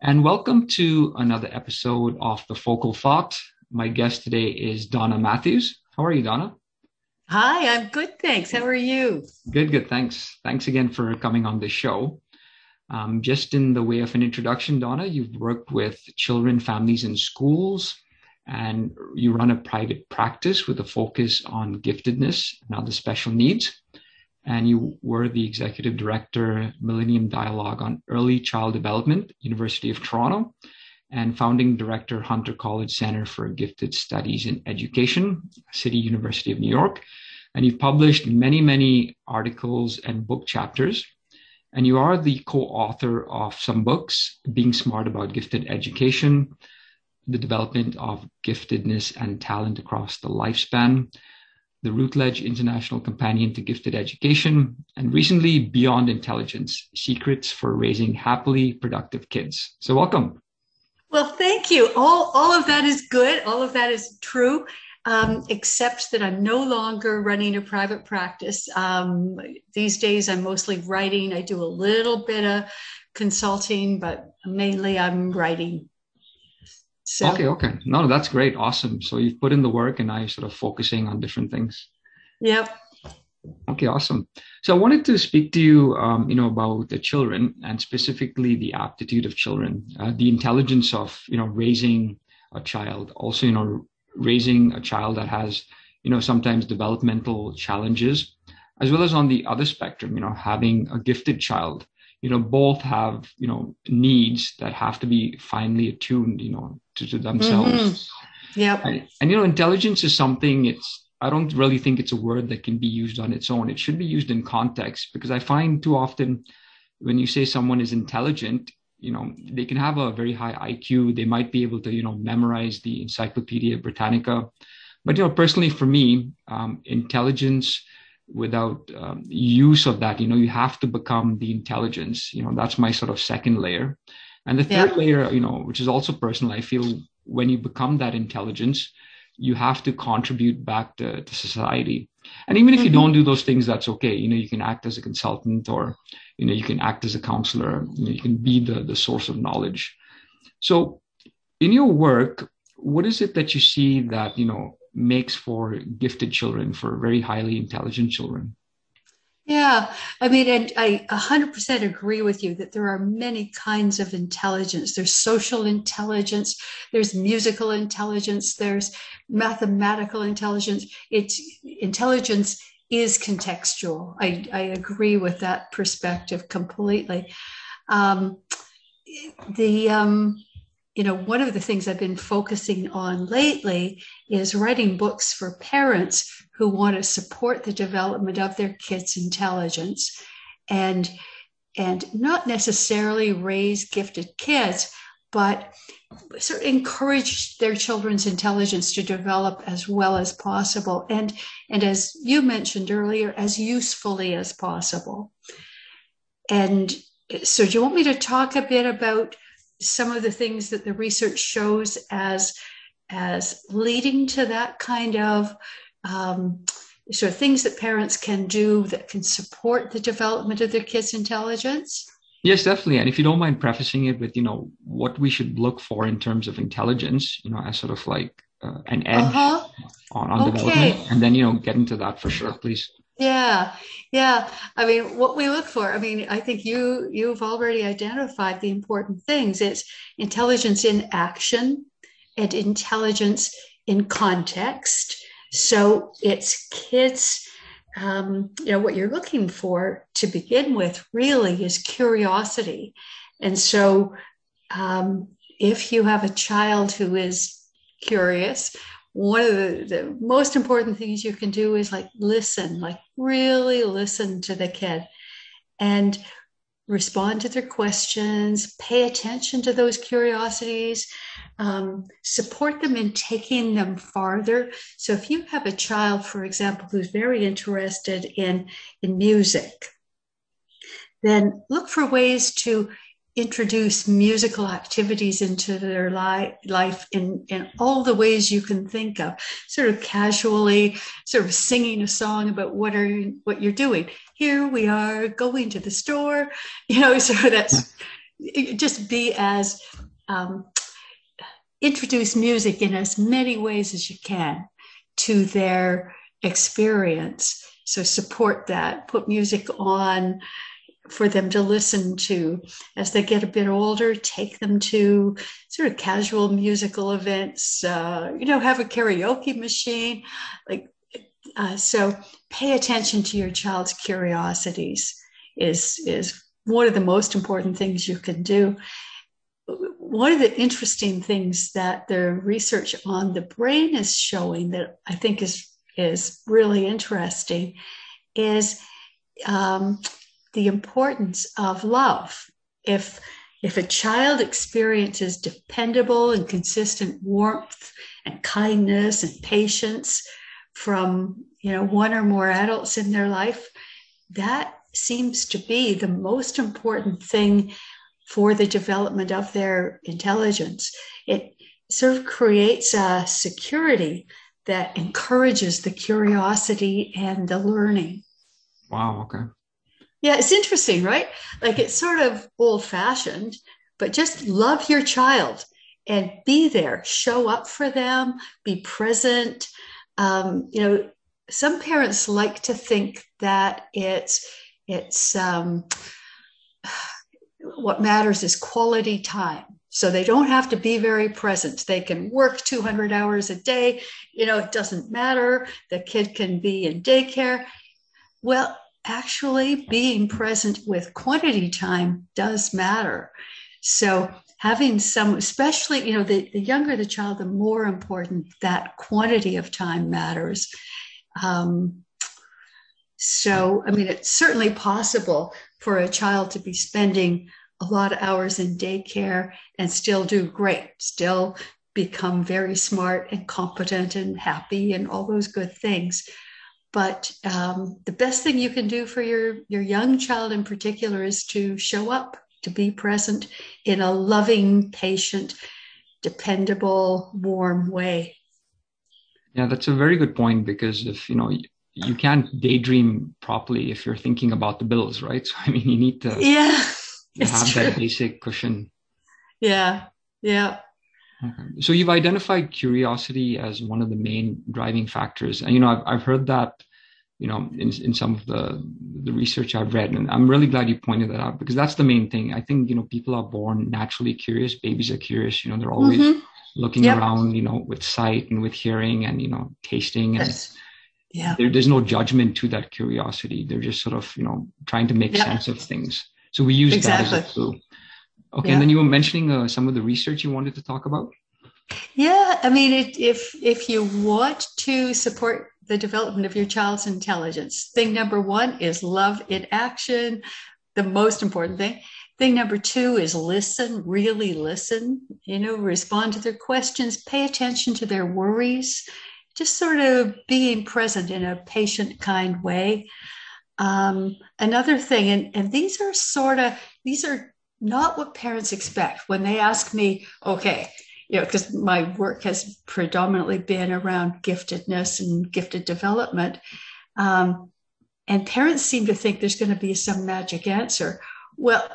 and welcome to another episode of The Focal Thought. My guest today is Dona Matthews. How are you, Dona? Hi, I'm good, thanks. How are you? Good, good, thanks. Thanks again for coming on the show. Um, just in the way of an introduction, Dona, you've worked with children, families, and schools, and you run a private practice with a focus on giftedness and other special needs and you were the executive director, Millennium Dialogue on Early Child Development, University of Toronto, and founding director, Hunter College Center for Gifted Studies in Education, City University of New York. And you've published many, many articles and book chapters. And you are the co author of some books, Being Smart About Gifted Education, The Development of Giftedness and Talent Across the Lifespan, the Routledge International Companion to Gifted Education, and recently Beyond Intelligence Secrets for Raising Happily Productive Kids. So, welcome. Well, thank you. All, all of that is good. All of that is true, um, except that I'm no longer running a private practice. Um, these days, I'm mostly writing. I do a little bit of consulting, but mainly I'm writing. So, okay, okay. No, that's great. Awesome. So you've put in the work and now you're sort of focusing on different things. Yep. Okay, awesome. So I wanted to speak to you, um, you know, about the children and specifically the aptitude of children, uh, the intelligence of, you know, raising a child. Also, you know, raising a child that has, you know, sometimes developmental challenges, as well as on the other spectrum, you know, having a gifted child you know both have you know needs that have to be finely attuned you know to, to themselves. Mm-hmm. yeah and, and, you know intelligence is something it's i don't really think it's a word that can be used on its own. It should be used in context because i find too often when you say someone is intelligent you know they can have a very high iq they might be able to you know memorize the encyclopedia britannica. But you know personally for me um, intelligence without um, use of that you know you have to become the intelligence you know that's my sort of second layer. And the third yeah. layer you know which is also personal i feel when you become that intelligence you have to contribute back to, to society. And even if mm-hmm. you don't do those things that's okay. You know you can act as a consultant or you know you can act as a counselor. You, know, you can be the, the source of knowledge. So in your work what is it that you see that you know makes for gifted children, for very highly intelligent children. Yeah, I mean, and I 100% agree with you that there are many kinds of intelligence. There's social intelligence, there's musical intelligence, there's mathematical intelligence. It's intelligence is contextual. I, I agree with that perspective completely. Um, the um, you know, one of the things I've been focusing on lately is writing books for parents who want to support the development of their kids' intelligence and and not necessarily raise gifted kids, but sort of encourage their children's intelligence to develop as well as possible and and as you mentioned earlier as usefully as possible. And so do you want me to talk a bit about some of the things that the research shows as as leading to that kind of um, sort of things that parents can do that can support the development of their kids' intelligence? Yes, definitely. And if you don't mind prefacing it with, you know, what we should look for in terms of intelligence, you know, as sort of like uh, an edge uh-huh. on, on okay. development, and then, you know, get into that for sure, please. Yeah, yeah. I mean, what we look for. I mean, I think you you've already identified the important things. It's intelligence in action and intelligence in context. So it's kids. Um, you know what you're looking for to begin with really is curiosity, and so um, if you have a child who is curious one of the, the, most important things you can do is like listen, like really listen to the kid and respond to their questions, pay attention to those curiosities, um, support them in taking them farther. So if you have a child, for example, who's very interested in, in music, then look for ways to introduce musical activities into their li- life in, in all the ways you can think of sort of casually sort of singing a song about what are you, what you're doing here we are going to the store you know so that's just be as um, introduce music in as many ways as you can to their experience. So support that, put music on for them to listen to as they get a bit older, take them to sort of casual musical events, uh, you know, have a karaoke machine. Like, uh, so pay attention to your child's curiosities is, is one of the most important things you can do one of the interesting things that the research on the brain is showing that I think is is really interesting is um, the importance of love. If if a child experiences dependable and consistent warmth and kindness and patience from you know one or more adults in their life, that seems to be the most important thing for the development of their intelligence. It sort of creates a security that encourages the curiosity and the learning. Wow, okay. Yeah, it's interesting, right? Like it's sort of old fashioned, but just love your child and be there, show up for them, be present. Um, you know, some parents like to think that it's it's um, what matters is quality time. So they don't have to be very present. They can work 200 hours a day. You know, it doesn't matter. The kid can be in daycare. Well, actually, being present with quantity time does matter. So having some, especially, you know, the, the younger the child, the more important that quantity of time matters. Um, so, I mean, it's certainly possible for a child to be spending a lot of hours in daycare and still do great, still become very smart and competent and happy and all those good things. But um, the best thing you can do for your, your young child in particular is to show up, to be present in a loving, patient, dependable, warm way. Yeah, that's a very good point because if you know you can't daydream properly if you're thinking about the bills, right? So I mean, you need to yeah have true. that basic cushion. Yeah, yeah. Okay. So you've identified curiosity as one of the main driving factors, and you know I've I've heard that you know in in some of the the research I've read, and I'm really glad you pointed that out because that's the main thing. I think you know people are born naturally curious. Babies are curious. You know they're always mm-hmm. looking yep. around. You know with sight and with hearing and you know tasting and. Yes. Yeah. There, there's no judgment to that curiosity. They're just sort of, you know, trying to make yep. sense of things. So we use exactly. that as a tool. Okay, yeah. and then you were mentioning uh, some of the research you wanted to talk about. Yeah, I mean, it, if if you want to support the development of your child's intelligence, thing number one is love in action. The most important thing. Thing number two is listen, really listen. You know, respond to their questions, pay attention to their worries, just sort of being present in a patient, kind way. Um, another thing, and, and these are sort of, these are not what parents expect when they ask me, okay, you know, because my work has predominantly been around giftedness and gifted development. Um, and parents seem to think there's going to be some magic answer. Well,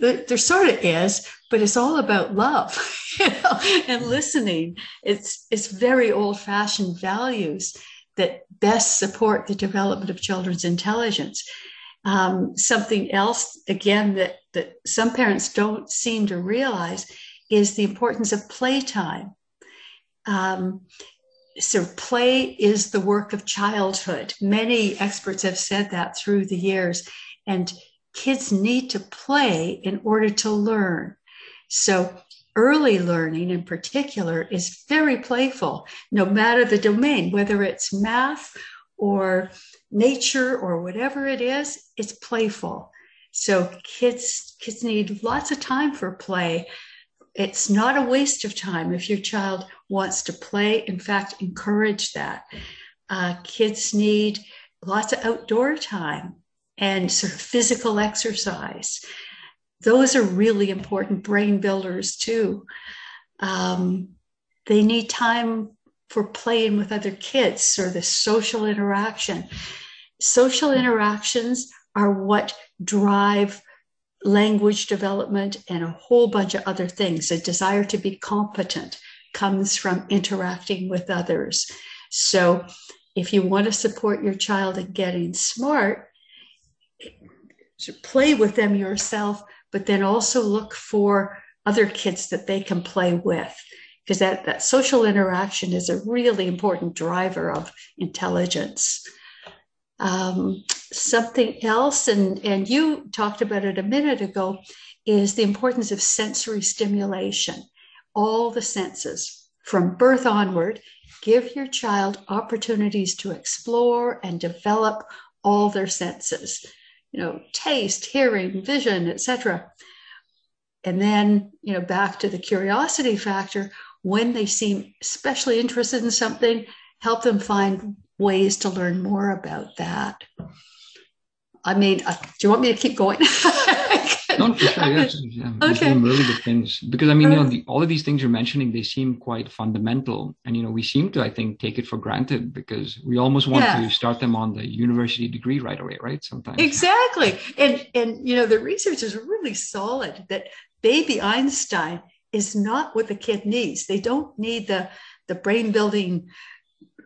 there, there sort of is, but it's all about love you know, and listening. It's it's very old fashioned values that best support the development of children's intelligence. Um, something else, again, that, that some parents don't seem to realize is the importance of playtime. Um, so, play is the work of childhood. Many experts have said that through the years. And kids need to play in order to learn. So, early learning in particular is very playful, no matter the domain, whether it's math or nature or whatever it is, it's playful. So kids kids need lots of time for play. It's not a waste of time if your child wants to play. In fact, encourage that. Uh, kids need lots of outdoor time and sort of physical exercise those are really important brain builders too. Um, they need time for playing with other kids or the social interaction. Social interactions are what drive language development, and a whole bunch of other things. A desire to be competent comes from interacting with others. So, if you want to support your child in getting smart, play with them yourself, but then also look for other kids that they can play with because that, that social interaction is a really important driver of intelligence. Um, something else, and, and you talked about it a minute ago, is the importance of sensory stimulation. All the senses from birth onward, give your child opportunities to explore and develop all their senses you know taste hearing vision etc and then you know back to the curiosity factor when they seem especially interested in something help them find ways to learn more about that i mean uh, do you want me to keep going no, for sure. Yes, yeah. okay. really good things because I mean, you know, the, all of these things you're mentioning, they seem quite fundamental, and you know, we seem to, I think, take it for granted because we almost want yeah. to start them on the university degree right away, right? Sometimes exactly, and and you know, the research is really solid that baby Einstein is not what the kid needs. They don't need the the brain building,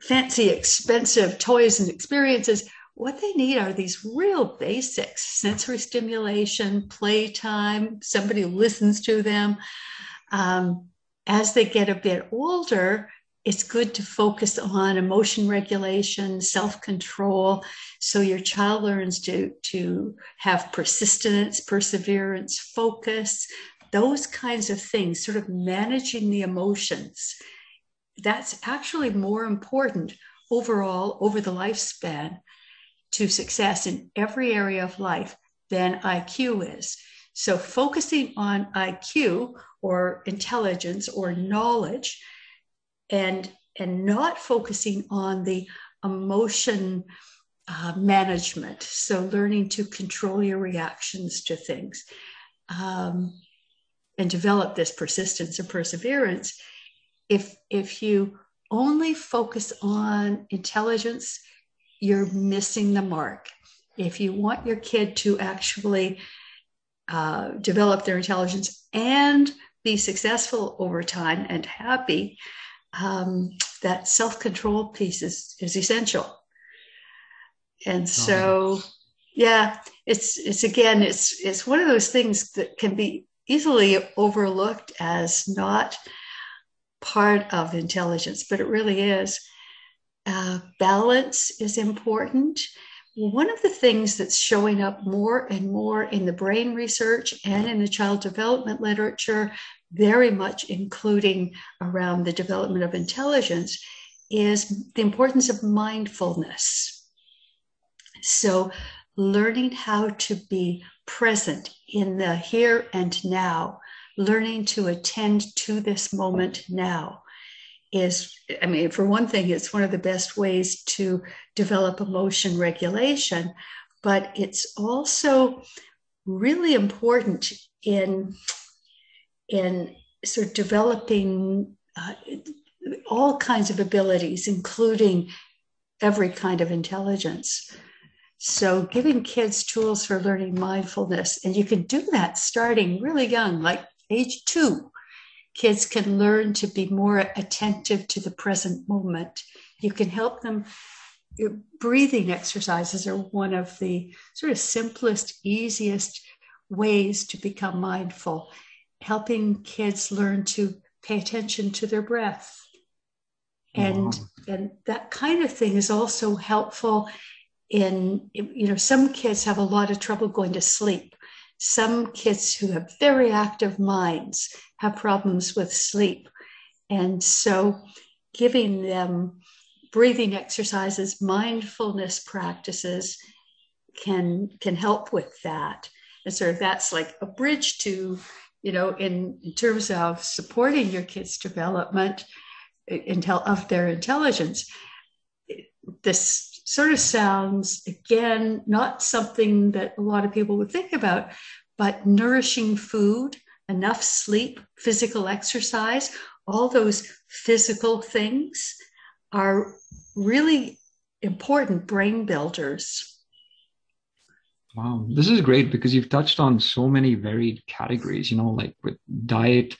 fancy, expensive toys and experiences what they need are these real basics sensory stimulation, playtime, somebody listens to them. Um, as they get a bit older, it's good to focus on emotion regulation, self control. So your child learns to, to have persistence, perseverance, focus, those kinds of things, sort of managing the emotions. That's actually more important overall over the lifespan to success in every area of life than IQ is. So, focusing on IQ or intelligence or knowledge and, and not focusing on the emotion uh, management. So, learning to control your reactions to things um, and develop this persistence and perseverance. If, if you only focus on intelligence you're missing the mark. If you want your kid to actually uh, develop their intelligence and be successful over time and happy, um, that self control piece is, is essential. And so, yeah, it's it's again, it's it's one of those things that can be easily overlooked as not part of intelligence, but it really is. Uh, balance is important. One of the things that's showing up more and more in the brain research and in the child development literature, very much including around the development of intelligence, is the importance of mindfulness. So, learning how to be present in the here and now, learning to attend to this moment now is, I mean, for one thing, it's one of the best ways to develop emotion regulation, but it's also really important in in sort of developing uh, all kinds of abilities, including every kind of intelligence. So, giving kids tools for learning mindfulness, and you can do that starting really young, like age two kids can learn to be more attentive to the present moment. You can help them. Breathing exercises are one of the sort of simplest, easiest ways to become mindful, helping kids learn to pay attention to their breath. And, wow. and that kind of thing is also helpful in, you know, some kids have a lot of trouble going to sleep. Some kids who have very active minds have problems with sleep. And so giving them breathing exercises, mindfulness practices can can help with that. And so that's like a bridge to, you know, in, in terms of supporting your kids' development intel, of their intelligence. This sort of sounds again not something that a lot of people would think about, but nourishing food enough sleep, physical exercise, all those physical things are really important brain builders. Wow, this is great because you've touched on so many varied categories, you know, like with diet,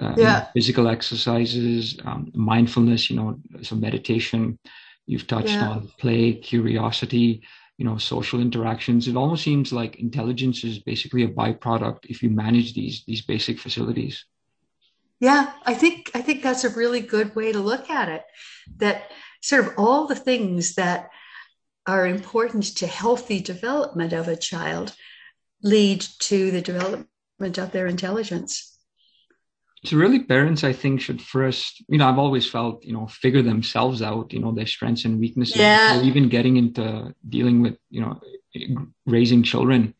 uh, yeah. physical exercises, um, mindfulness, you know, some meditation. You've touched yeah. on play, curiosity, you know, social interactions. It almost seems like intelligence is basically a byproduct if you manage these these basic facilities. Yeah, I think I think that's a really good way to look at it. That sort of all the things that are important to healthy development of a child lead to the development of their intelligence. So really parents, I think, should first, you know, I've always felt, you know, figure themselves out, you know, their strengths and weaknesses, yeah. even getting into dealing with, you know, raising children.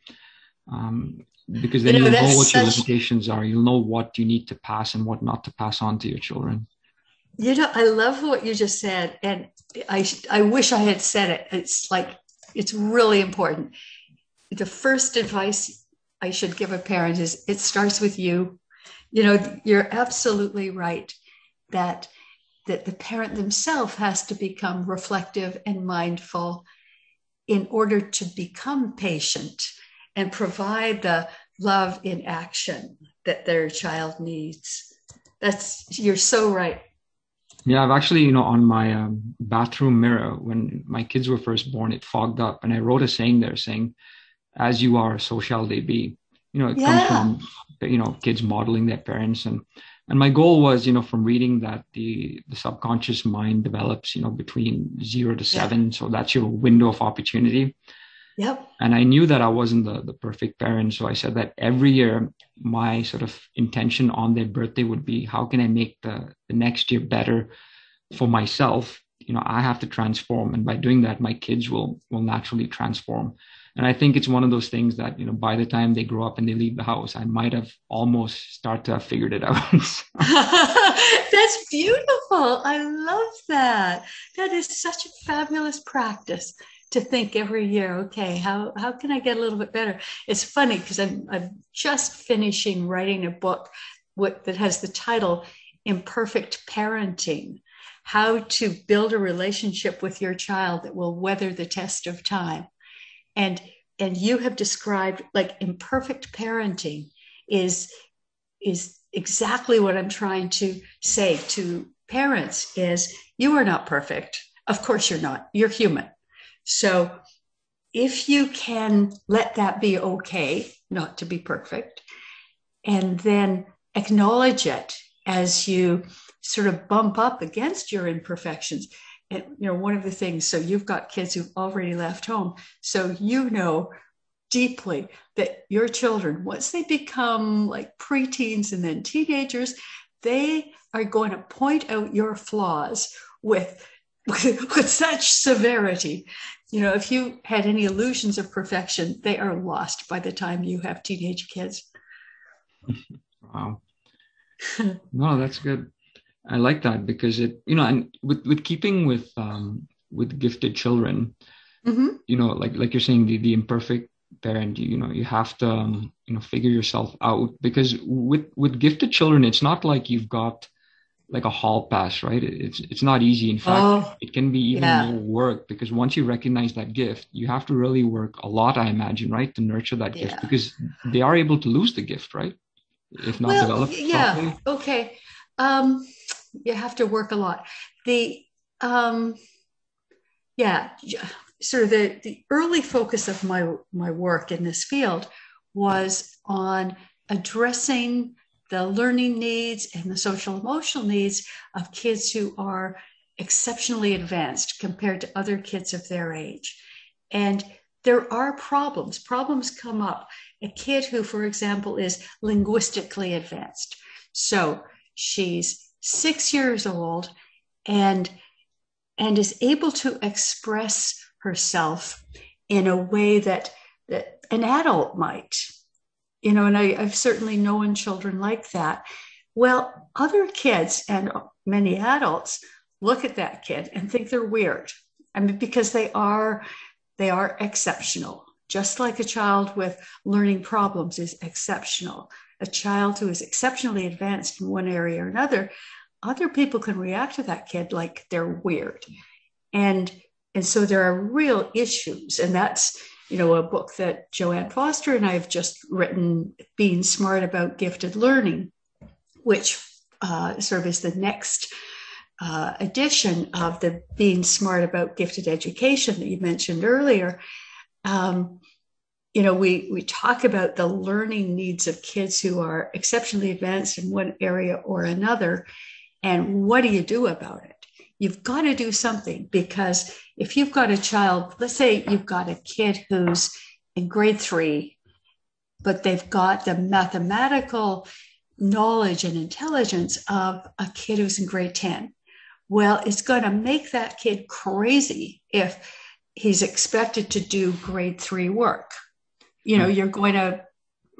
Um, because then you will know what such... your limitations are. You'll know what you need to pass and what not to pass on to your children. You know, I love what you just said, and I I wish I had said it. It's like it's really important. The first advice I should give a parent is it starts with you. You know, you're absolutely right that that the parent themselves has to become reflective and mindful in order to become patient and provide the love in action that their child needs. That's you're so right. Yeah, I've actually, you know, on my um, bathroom mirror when my kids were first born, it fogged up, and I wrote a saying there saying, "As you are, so shall they be." You know, it yeah. comes from you know kids modeling their parents, and and my goal was, you know, from reading that the the subconscious mind develops, you know, between zero to seven, yeah. so that's your window of opportunity. Yep. And I knew that I wasn't the, the perfect parent. So I said that every year, my sort of intention on their birthday would be how can I make the, the next year better for myself? You know, I have to transform. And by doing that, my kids will will naturally transform. And I think it's one of those things that, you know, by the time they grow up and they leave the house, I might have almost start to have figured it out. That's beautiful. I love that. That is such a fabulous practice to think every year, okay, how, how can I get a little bit better? It's funny because I'm, I'm just finishing writing a book what, that has the title Imperfect Parenting How to Build a Relationship with Your Child That Will Weather the Test of Time. And, and you have described like imperfect parenting is, is exactly what I'm trying to say to parents is you are not perfect. Of course you're not. You're human. So if you can let that be okay, not to be perfect, and then acknowledge it as you sort of bump up against your imperfections. And, you know, one of the things, so you've got kids who've already left home. So you know deeply that your children, once they become like preteens and then teenagers, they are going to point out your flaws with with such severity. You know, if you had any illusions of perfection, they are lost by the time you have teenage kids. wow. no, that's good. I like that because it, you know, and with with keeping with um with gifted children, mm-hmm. you know, like like you're saying, the the imperfect parent, you, you know, you have to um, you know figure yourself out because with with gifted children, it's not like you've got like a hall pass, right? It's it's not easy. In fact, oh, it can be even yeah. more work because once you recognize that gift, you have to really work a lot, I imagine, right, to nurture that yeah. gift because they are able to lose the gift, right? If not well, developed. Yeah. Properly. Okay. Um, you have to work a lot. The um, yeah, sort of the the early focus of my my work in this field was on addressing the learning needs and the social emotional needs of kids who are exceptionally advanced compared to other kids of their age. And there are problems. Problems come up. A kid who, for example, is linguistically advanced. So she's six years old and and is able to express herself in a way that, that an adult might you know, and I, I've certainly known children like that. Well, other kids and many adults look at that kid and think they're weird. I mean, because they are they are exceptional. Just like a child with learning problems is exceptional. A child who is exceptionally advanced in one area or another, other people can react to that kid like they're weird. And and so there are real issues. And that's you know, a book that Joanne Foster and I have just written, Being Smart About Gifted Learning, which uh, sort of is the next uh, edition of the Being Smart About Gifted Education that you mentioned earlier. Um, you know, we, we talk about the learning needs of kids who are exceptionally advanced in one area or another. And what do you do about it? You've got to do something because if you've got a child, let's say you've got a kid who's in grade three, but they've got the mathematical knowledge and intelligence of a kid who's in grade 10. Well, it's going to make that kid crazy if he's expected to do grade three work you know, you're going to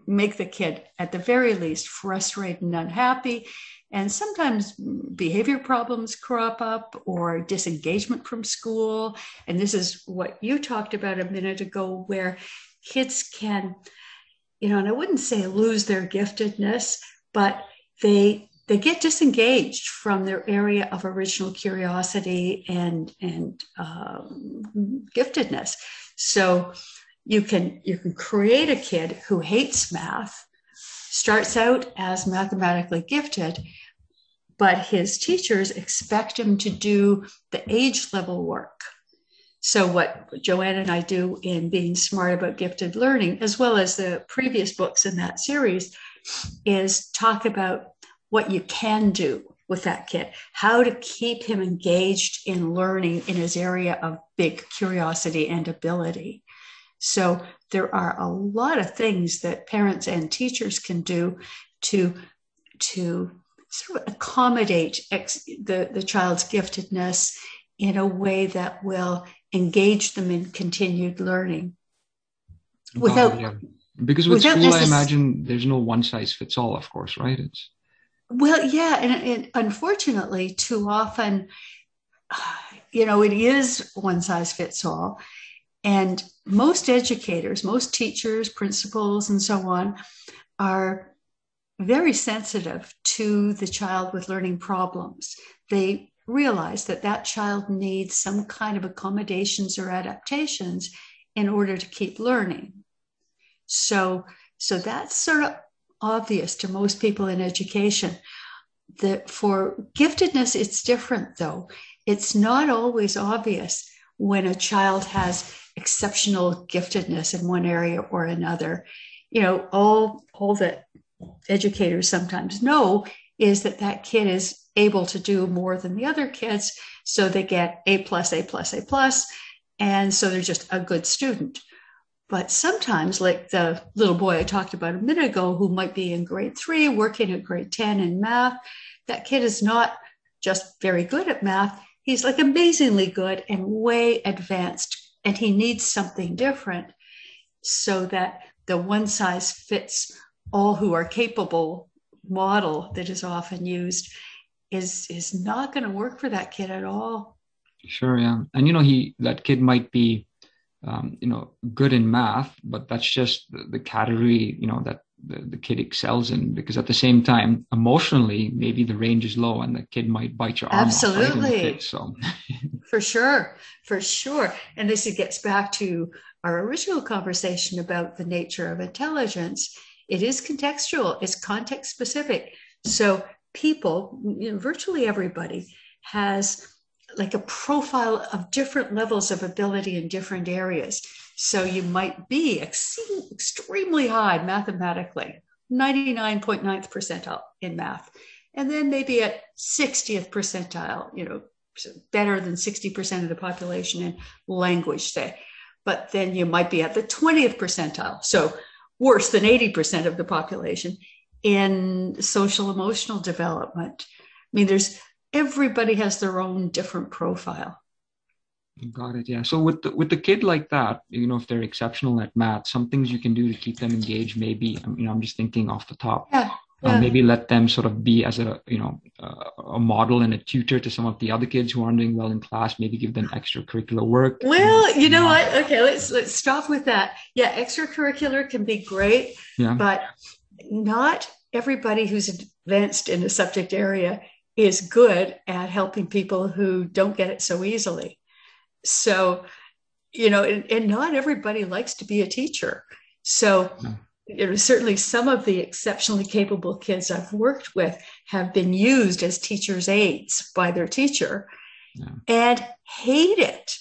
make the kid at the very least frustrated and unhappy. And sometimes behavior problems crop up or disengagement from school. And this is what you talked about a minute ago, where kids can, you know, and I wouldn't say lose their giftedness, but they they get disengaged from their area of original curiosity and and um, giftedness. So you can you can create a kid who hates math starts out as mathematically gifted but his teachers expect him to do the age level work. So what joanne and i do in being smart about gifted learning as well as the previous books in that series is talk about what you can do with that kid how to keep him engaged in learning in his area of big curiosity and ability so there are a lot of things that parents and teachers can do to to sort of accommodate ex- the, the child's giftedness in a way that will engage them in continued learning. Without, yeah. Because with school, necess- I imagine there's no one size fits all, of course, right? It's well, yeah, and, and unfortunately, too often, you know, it is one size fits all, and most educators, most teachers, principals, and so on are very sensitive to the child with learning problems. They realize that that child needs some kind of accommodations or adaptations in order to keep learning. So, so that's sort of obvious to most people in education. That for giftedness, it's different though. It's not always obvious when a child has exceptional giftedness in one area or another. You know, all all that educators sometimes know is that that kid is able to do more than the other kids, so they get A plus, A plus, A plus, and so they're just a good student. But sometimes, like the little boy I talked about a minute ago, who might be in grade three, working at grade 10 in math, that kid is not just very good at math. He's like amazingly good and way advanced and he needs something different so that the one size fits all who are capable model that is often used is is not going to work for that kid at all. Sure yeah. And you know he that kid might be um, you know good in math but that's just the, the category you know that the, the kid excels in because at the same time emotionally maybe the range is low and the kid might bite your arm absolutely off, right, so. For sure for sure. And this gets back to our original conversation about the nature of intelligence. It is contextual it's context specific. So people you know, virtually everybody has like a profile of different levels of ability in different areas so you might be exceeding, extremely high mathematically, 99.9th percentile in math, and then maybe at 60th percentile, you know, better than 60% of the population in language, say. But then you might be at the 20th percentile, so worse than 80% of the population in social emotional development. I mean, there's everybody has their own different profile. Got it. Yeah. So with the, with the kid like that, you know, if they're exceptional at math, some things you can do to keep them engaged. Maybe you know, I'm just thinking off the top. Yeah. Uh, yeah. Uh, maybe let them sort of be as a you know uh, a model and a tutor to some of the other kids who aren't doing well in class. Maybe give them extracurricular work. Well, and, you know what? Okay, let's let's stop with that. Yeah, extracurricular can be great, yeah. but not everybody who's advanced in a subject area is good at helping people who don't get it so easily. So, you know, and, and not everybody likes to be a teacher. So, mm-hmm. you know, certainly some of the exceptionally capable kids I've worked with have been used as teachers' aides by their teacher yeah. and hate it.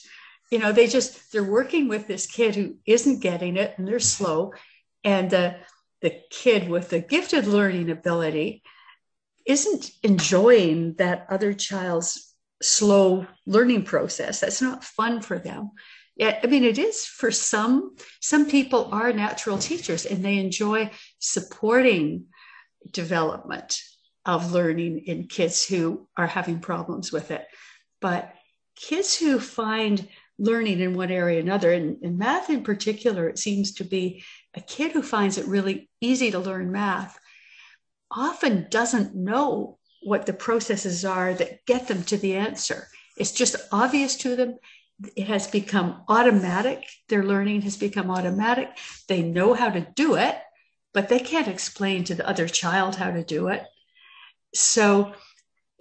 You know, they just they're working with this kid who isn't getting it and they're slow. And the the kid with the gifted learning ability isn't enjoying that other child's slow learning process. That's not fun for them. Yeah, I mean, it is for some. Some people are natural teachers and they enjoy supporting development of learning in kids who are having problems with it. But kids who find learning in one area or another, and in math in particular, it seems to be a kid who finds it really easy to learn math often doesn't know what the processes are that get them to the answer. It's just obvious to them. It has become automatic. Their learning has become automatic. They know how to do it, but they can't explain to the other child how to do it. So,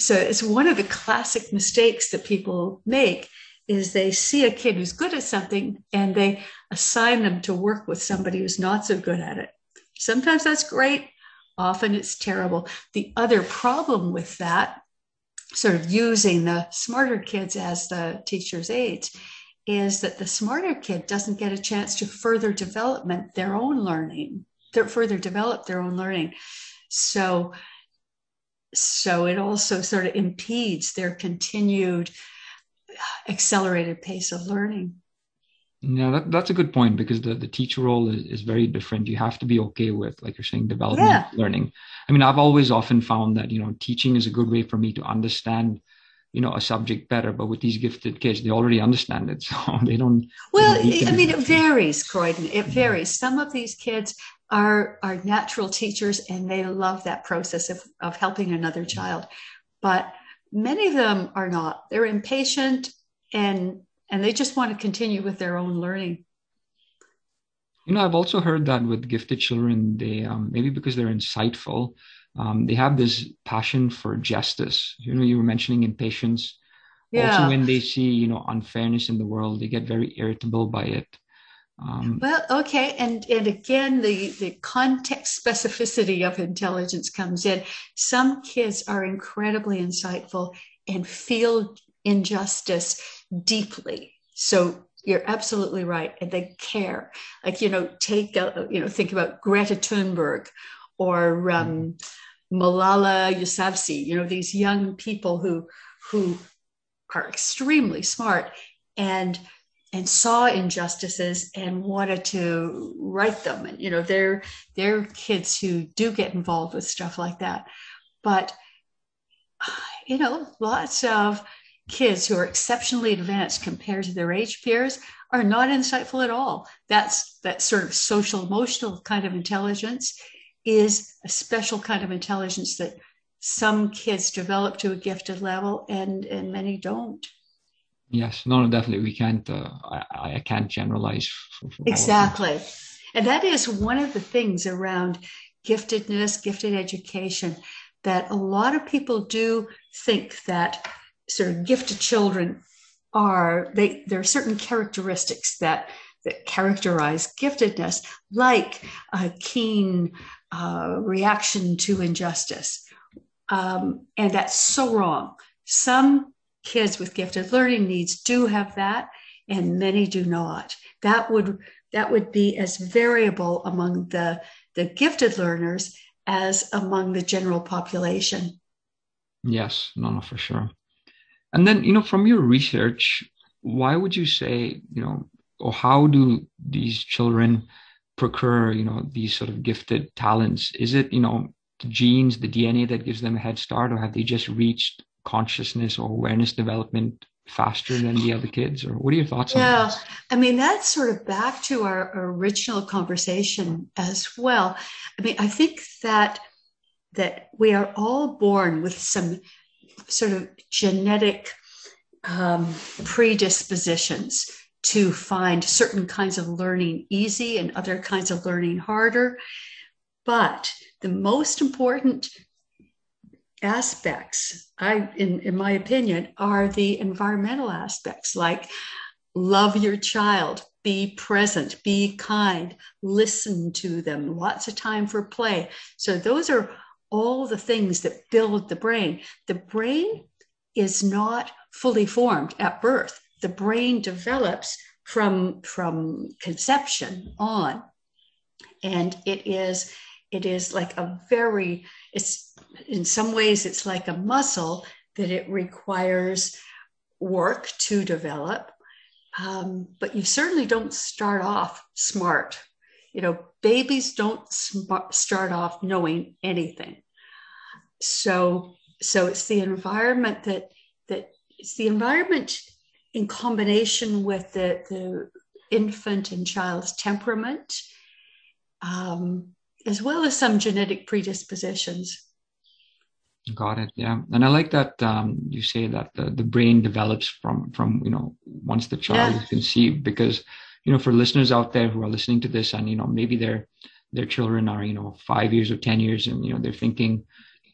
so it's one of the classic mistakes that people make is they see a kid who's good at something and they assign them to work with somebody who's not so good at it. Sometimes that's great. Often it's terrible. The other problem with that, sort of using the smarter kids as the teacher's aides, is that the smarter kid doesn't get a chance to further development their own learning, to further develop their own learning. So, so it also sort of impedes their continued uh, accelerated pace of learning. Yeah, that, that's a good point because the, the teacher role is, is very different. You have to be okay with, like you're saying, development yeah. learning. I mean, I've always often found that, you know, teaching is a good way for me to understand, you know, a subject better. But with these gifted kids, they already understand it. So they don't. Well, I mean, it varies, Croydon. It varies. Some of these kids are, are natural teachers and they love that process of, of helping another child. But many of them are not. They're impatient and and they just want to continue with their own learning. You know, I've also heard that with gifted children, they um, maybe because they're insightful, um, they have this passion for justice. You know, you were mentioning impatience. Yeah. Also, when they see you know unfairness in the world, they get very irritable by it. Um, well, okay, and and again, the the context specificity of intelligence comes in. Some kids are incredibly insightful and feel injustice deeply. So you're absolutely right, and they care. Like you know, take a, you know, think about Greta Thunberg or um, Malala Yousafzai. You know, these young people who who are extremely smart and and saw injustices and wanted to right them and you know they're they're kids who do get involved with stuff like that but you know lots of kids who are exceptionally advanced compared to their age peers are not insightful at all that's that sort of social emotional kind of intelligence is a special kind of intelligence that some kids develop to a gifted level and and many don't Yes, no, no, definitely. We can't. Uh, I, I can't generalize. For, for exactly, and that is one of the things around giftedness, gifted education, that a lot of people do think that sort of gifted children are they. There are certain characteristics that that characterize giftedness, like a keen uh, reaction to injustice, um, and that's so wrong. Some kids with gifted learning needs do have that and many do not that would that would be as variable among the the gifted learners as among the general population yes no no for sure and then you know from your research why would you say you know or how do these children procure you know these sort of gifted talents? Is it you know the genes the dna that gives them a head start or have they just reached consciousness or awareness development faster than the other kids? Or what are your thoughts yeah, on that? I mean that's sort of back to our original conversation as well. I mean i think that that we are all born with some sort of genetic um, predispositions to find certain kinds of learning easy and other kinds of learning harder but the most important aspects, I, in, in my opinion, are the environmental aspects like love your child, be present, be kind, listen to them, lots of time for play. So, those are all the things that build the brain. The brain is not fully formed at birth. The brain develops from, from conception on. And it is it is like a very it's in some ways it's like a muscle that it requires work to develop um, but you certainly don't start off smart you know babies don't start off knowing anything so so it's the environment that that it's the environment in combination with the the infant and child's temperament um, as well as some genetic predispositions. Got it. Yeah, and I like that um, you say that the, the brain develops from from you know once the child yeah. is conceived because you know for listeners out there who are listening to this and you know maybe their their children are you know five years or ten years and you know they're thinking,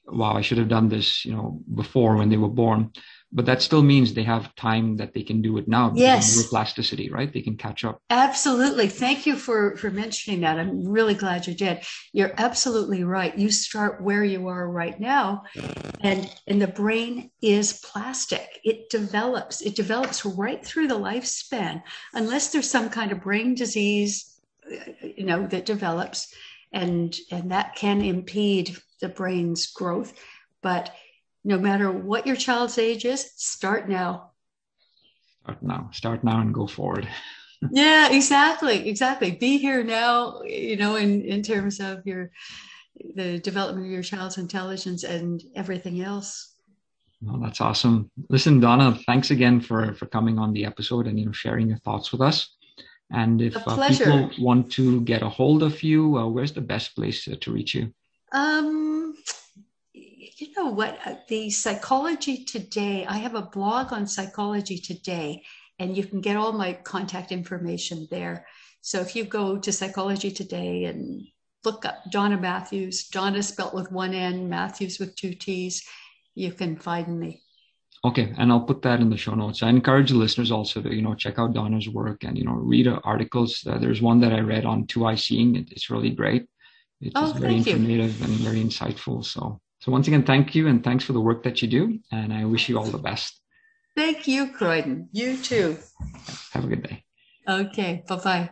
wow, I should have done this you know before when they were born but that still means they have time that they can do it now. Yes, plasticity, right? They can catch up. Absolutely. Thank you for for mentioning that. I'm really glad you did. You're absolutely right. You start where you are right now, and and the brain is plastic. It develops. It develops right through the lifespan, unless there's some kind of brain disease, you know, that develops, and and that can impede the brain's growth, but no matter what your child's age is, start now. Start now. Start now and go forward. yeah, exactly. Exactly. Be here now, you know, in, in terms of your the development of your child's intelligence and everything else. Well, that's awesome. Listen, Dona, thanks again for for coming on the episode and you know sharing your thoughts with us. And if uh, people want to get a hold of you, uh, where's the best place uh, to reach you? Um, you know what? Uh, the Psychology Today, I have a blog on Psychology Today, and you can get all my contact information there. So if you go to Psychology Today and look up Dona Matthews, Dona spelt with one N, Matthews with two T's, you can find me. Okay, and I'll put that in the show notes. I encourage the listeners also to you know check out Dona's work and you know read articles. Uh, there's one that I read on 2i Seeing. It, it's really great. It's oh, very informative you. and very insightful. So so once again, thank you and thanks for the work that you do. And I wish you all the best. Thank you, Croydon. You too. Have a good day. Okay. Bye bye.